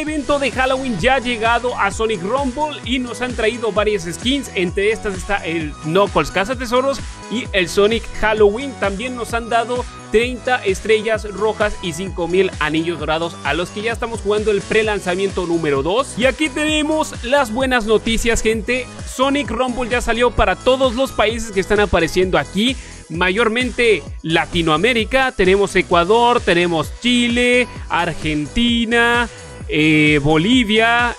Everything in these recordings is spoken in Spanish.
evento de Halloween ya ha llegado a Sonic Rumble y nos han traído varias skins. Entre estas está el Knuckles Casa Tesoros y el Sonic Halloween. También nos han dado 30 estrellas rojas y 5000 anillos dorados a los que ya estamos jugando el pre-lanzamiento número 2. Y aquí tenemos las buenas noticias, gente. Sonic Rumble ya salió para todos los países que están apareciendo aquí mayormente Latinoamérica. Tenemos Ecuador, tenemos Chile, Argentina, eh, Bolivia,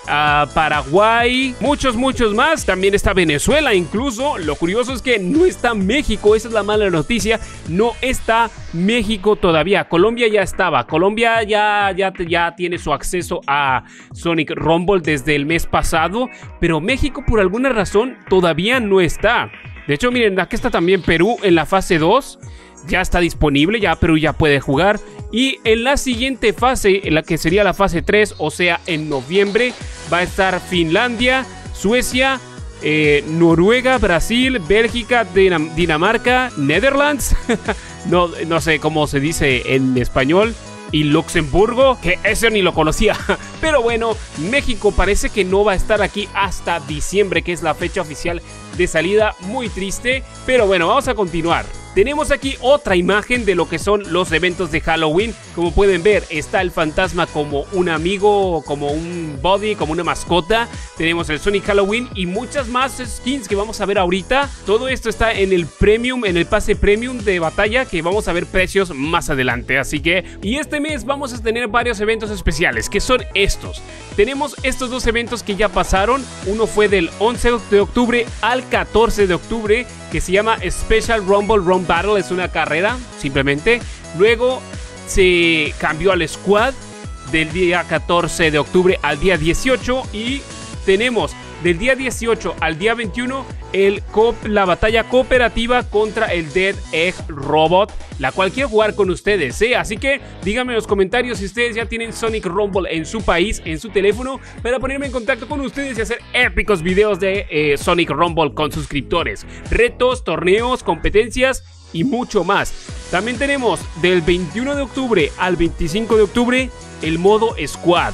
Paraguay, muchos, muchos más. También está Venezuela incluso. Lo curioso es que no está México, esa es la mala noticia. No está México todavía. Colombia ya estaba. Colombia ya, ya, ya tiene su acceso a Sonic Rumble desde el mes pasado. Pero México por alguna razón todavía no está. De hecho, miren, aquí está también Perú en la fase 2 ya está disponible, ya Perú ya puede jugar. Y en la siguiente fase, en la que sería la fase 3, o sea, en noviembre, va a estar Finlandia, Suecia, eh, Noruega, Brasil, Bélgica, Dinamarca, Netherlands, no, no sé cómo se dice en español, y Luxemburgo, que ese ni lo conocía. Pero bueno, México parece que no va a estar aquí hasta diciembre, que es la fecha oficial de salida. Muy triste, pero bueno, vamos a continuar. Tenemos aquí otra imagen de lo que son los eventos de Halloween. Como pueden ver, está el fantasma como un amigo, como un body, como una mascota. Tenemos el Sonic Halloween y muchas más skins que vamos a ver ahorita. Todo esto está en el premium, en el pase premium de batalla que vamos a ver precios más adelante. Así que, y este mes vamos a tener varios eventos especiales, que son estos. Tenemos estos dos eventos que ya pasaron. Uno fue del 11 de octubre al 14 de octubre que se llama Special Rumble Run Battle, es una carrera simplemente. Luego se cambió al squad del día 14 de octubre al día 18 y tenemos del día 18 al día 21 el la batalla cooperativa contra el Dead Egg Robot, la cual quiero jugar con ustedes, ¿eh? Así que díganme en los comentarios si ustedes ya tienen Sonic Rumble en su país, en su teléfono, para ponerme en contacto con ustedes y hacer épicos videos de eh, Sonic Rumble con suscriptores, retos, torneos, competencias y mucho más. También tenemos del 21 de octubre al 25 de octubre el modo Squad.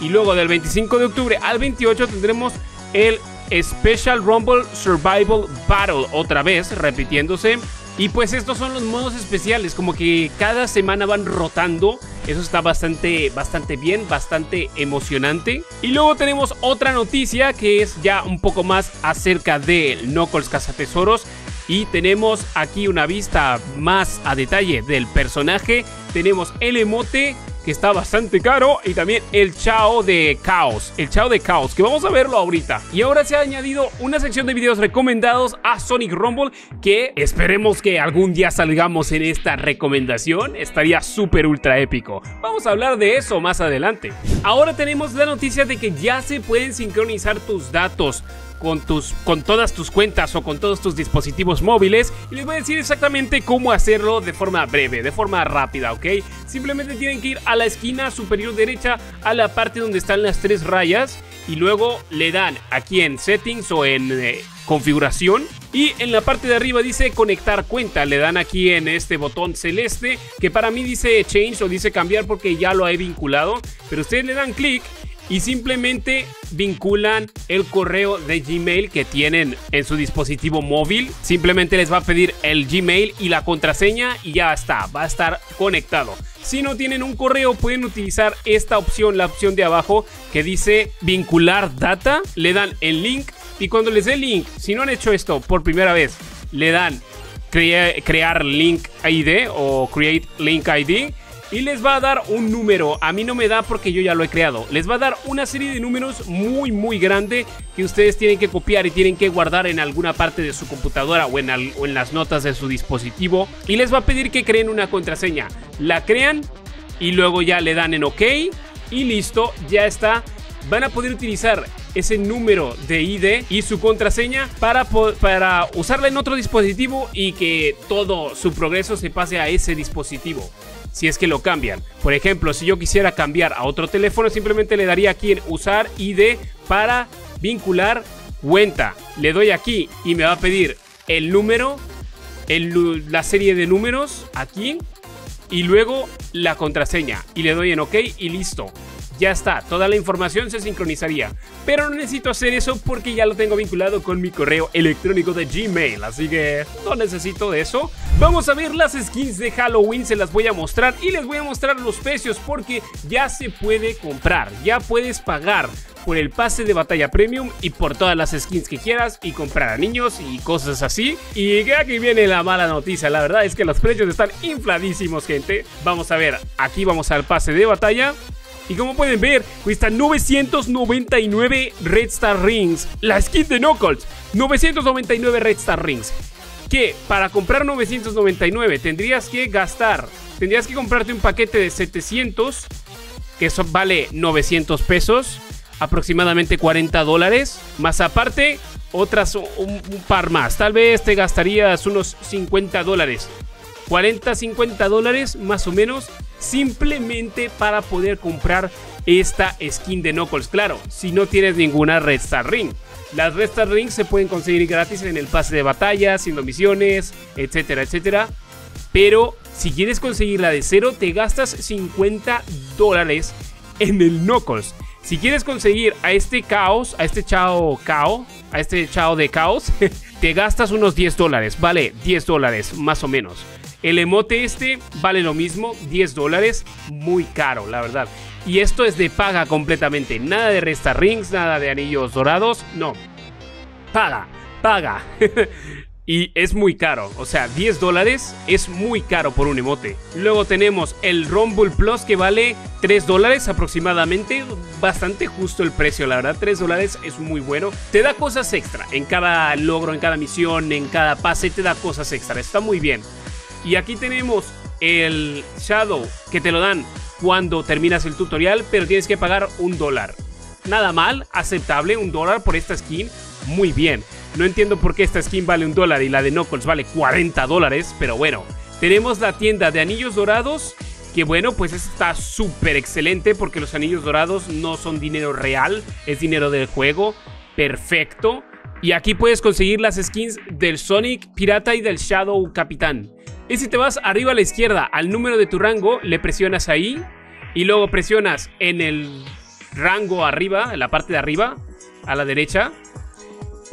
Y luego del 25 de octubre al 28 tendremos el Special Rumble Survival Battle, otra vez repitiéndose. Y pues estos son los modos especiales, como que cada semana van rotando. Eso está bastante, bastante bien, bastante emocionante. Y luego tenemos otra noticia que es ya un poco más acerca de Knuckles Cazatesoros. Y tenemos aquí una vista más a detalle del personaje. Tenemos el emote que está bastante caro, y también el Chao de Caos, el Chao de Caos, que vamos a verlo ahorita. Y ahora se ha añadido una sección de videos recomendados a Sonic Rumble, que esperemos que algún día salgamos en esta recomendación, estaría súper ultra épico. Vamos a hablar de eso más adelante. Ahora tenemos la noticia de que ya se pueden sincronizar tus datos con, tus, con todas tus cuentas o con todos tus dispositivos móviles y les voy a decir exactamente cómo hacerlo de forma breve, de forma rápida, ¿ok? Simplemente tienen que ir a la esquina superior derecha a la parte donde están las tres rayas y luego le dan aquí en settings o en eh, configuración y en la parte de arriba dice conectar cuenta, le dan aquí en este botón celeste que para mí dice change o dice cambiar porque ya lo he vinculado, pero ustedes le dan clic y simplemente vinculan el correo de Gmail que tienen en su dispositivo móvil. Simplemente les va a pedir el Gmail y la contraseña y ya está, va a estar conectado. Si no tienen un correo pueden utilizar esta opción, la opción de abajo que dice vincular data, le dan el link y cuando les dé el link, si no han hecho esto por primera vez, le dan crear link ID o create link ID y les va a dar un número. A mí no me da porque yo ya lo he creado. Les va a dar una serie de números muy muy grande que ustedes tienen que copiar y tienen que guardar en alguna parte de su computadora o en, las notas de su dispositivo. Y les va a pedir que creen una contraseña. La crean y luego ya le dan en OK y listo, ya está. Van a poder utilizar ese número de ID y su contraseña para, para usarla en otro dispositivo y que todo su progreso se pase a ese dispositivo si es que lo cambian. Por ejemplo, si yo quisiera cambiar a otro teléfono, simplemente le daría aquí en usar ID para vincular cuenta. Le doy aquí y me va a pedir el número, la serie de números aquí y luego la contraseña. Y le doy en OK y listo. Ya está, toda la información se sincronizaría. Pero no necesito hacer eso porque ya lo tengo vinculado con mi correo electrónico de Gmail, así que no necesito de eso. Vamos a ver las skins de Halloween, se las voy a mostrar y les voy a mostrar los precios porque ya se puede comprar, ya puedes pagar por el pase de batalla premium y por todas las skins que quieras y comprar a niños y cosas así. Y aquí viene la mala noticia, la verdad es que los precios están infladísimos, gente. Vamos a ver, aquí vamos al pase de batalla. Y como pueden ver, cuesta 999 Red Star Rings. La skin de Knuckles, 999 Red Star Rings. Que para comprar 999 tendrías que gastar, tendrías que comprarte un paquete de 700, que eso vale 900 pesos aproximadamente 40 dólares. Más aparte, otras un, par más. Tal vez te gastarías unos 50 dólares. 40, 50 dólares más o menos. Simplemente para poder comprar esta skin de Knuckles. Claro, si no tienes ninguna Red Star Ring. Las Red Star Rings se pueden conseguir gratis en el pase de batalla, haciendo misiones, etcétera, etcétera. Pero si quieres conseguirla de cero, te gastas 50 dólares en el Knuckles. Si quieres conseguir a este caos, a este chao cao, a este chao de caos, te gastas unos 10 dólares, vale 10 dólares más o menos. El emote este vale lo mismo, 10 dólares, muy caro, la verdad. Y esto es de paga completamente, nada de resta rings, nada de anillos dorados, no. Paga, paga. Y es muy caro, o sea, 10 dólares es muy caro por un emote. Luego tenemos el Rumble Plus que vale 3 dólares aproximadamente, bastante justo el precio, la verdad, 3 dólares es muy bueno. Te da cosas extra, en cada logro, en cada misión, en cada pase te da cosas extra, está muy bien. Y aquí tenemos el Shadow que te lo dan cuando terminas el tutorial, pero tienes que pagar un dólar. Nada mal, aceptable, un dólar por esta skin, muy bien. No entiendo por qué esta skin vale un dólar y la de Knuckles vale 40 dólares, pero bueno. Tenemos la tienda de anillos dorados, que bueno, pues está súper excelente porque los anillos dorados no son dinero real, es dinero del juego. Perfecto. Y aquí puedes conseguir las skins del Sonic Pirata y del Shadow Capitán. Y si te vas arriba a la izquierda al número de tu rango, le presionas ahí y luego presionas en el rango arriba, en la parte de arriba, a la derecha,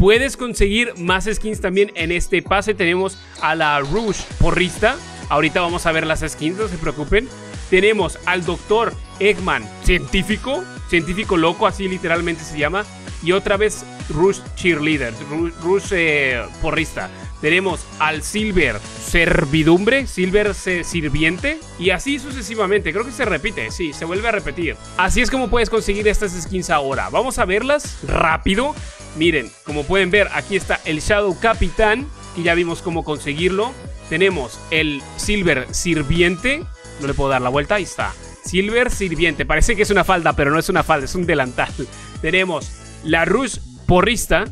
Puedes conseguir más skins también en este pase. Tenemos a la Rouge Porrista. Ahorita vamos a ver las skins, no se preocupen. Tenemos al Doctor Eggman, científico, científico loco, así literalmente se llama. Y otra vez Rouge Cheerleader, Rouge eh, Porrista. Tenemos al Silver Servidumbre, Silver Sirviente y así sucesivamente. Creo que se repite, sí, se vuelve a repetir. Así es como puedes conseguir estas skins ahora. Vamos a verlas rápido. Miren, como pueden ver, aquí está el Shadow Capitán, que ya vimos cómo conseguirlo. Tenemos el Silver Sirviente. No le puedo dar la vuelta, ahí está. Silver Sirviente. Parece que es una falda, pero no es una falda, es un delantal. Tenemos la Rush Porrista.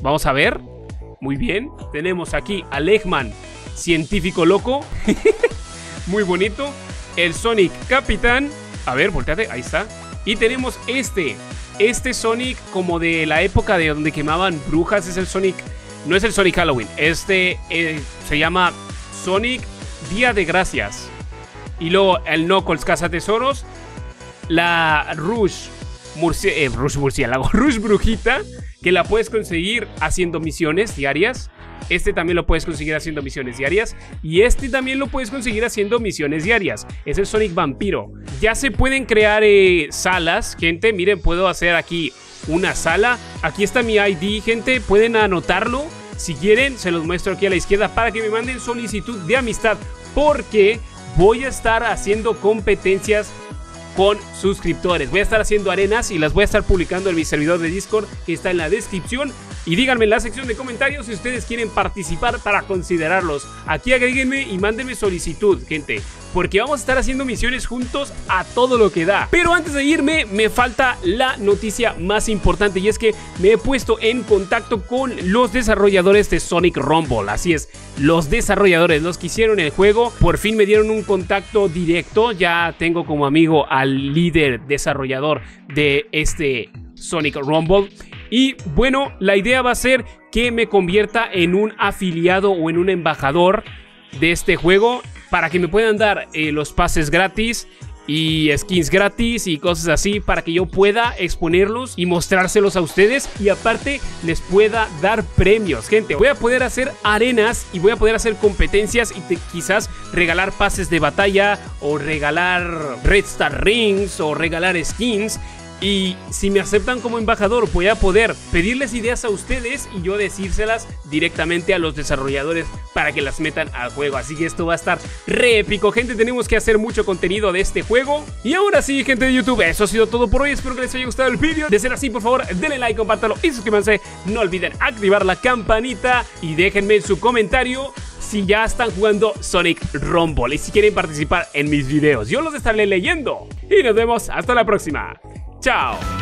Vamos a ver. Muy bien. Tenemos aquí a Legman, científico loco. Muy bonito. El Sonic Capitán. A ver, volteate, ahí está. Y tenemos este, este Sonic como de la época de donde quemaban brujas es el Sonic, no es el Sonic Halloween, este eh, se llama Sonic Día de Gracias. Y luego el Knuckles Casa Tesoros, la Rush, eh, Rush Murciélago, Rush Brujita, que la puedes conseguir haciendo misiones diarias. Este también lo puedes conseguir haciendo misiones diarias. Y este también lo puedes conseguir haciendo misiones diarias. Es el Sonic Vampiro. Ya se pueden crear eh, salas, gente. Miren, puedo hacer aquí una sala. Aquí está mi ID, gente. Pueden anotarlo. Si quieren, se los muestro aquí a la izquierda para que me manden solicitud de amistad. Porque voy a estar haciendo competencias con suscriptores. Voy a estar haciendo arenas y las voy a estar publicando en mi servidor de Discord que está en la descripción. Y díganme en la sección de comentarios si ustedes quieren participar para considerarlos. Aquí agréguenme y mándenme solicitud, gente. Porque vamos a estar haciendo misiones juntos a todo lo que da. Pero antes de irme, me falta la noticia más importante. Y es que me he puesto en contacto con los desarrolladores de Sonic Rumble. Así es, los desarrolladores, los que hicieron el juego, por fin me dieron un contacto directo. Ya tengo como amigo al líder desarrollador de este Sonic Rumble. Y bueno, la idea va a ser que me convierta en un afiliado o en un embajador de este juego para que me puedan dar eh, los pases gratis y skins gratis y cosas así para que yo pueda exponerlos y mostrárselos a ustedes y aparte les pueda dar premios. Gente, voy a poder hacer arenas y voy a poder hacer competencias y quizás regalar pases de batalla o regalar Red Star Rings o regalar skins y si me aceptan como embajador, voy a poder pedirles ideas a ustedes y yo decírselas directamente a los desarrolladores para que las metan al juego. Así que esto va a estar re épico, gente. Tenemos que hacer mucho contenido de este juego. Y ahora sí, gente de YouTube, eso ha sido todo por hoy. Espero que les haya gustado el vídeo. De ser así, por favor, denle like, compártalo y suscríbanse. No olviden activar la campanita y déjenme su comentario si ya están jugando Sonic Rumble y si quieren participar en mis videos. Yo los estaré leyendo. Y nos vemos hasta la próxima. Tchau!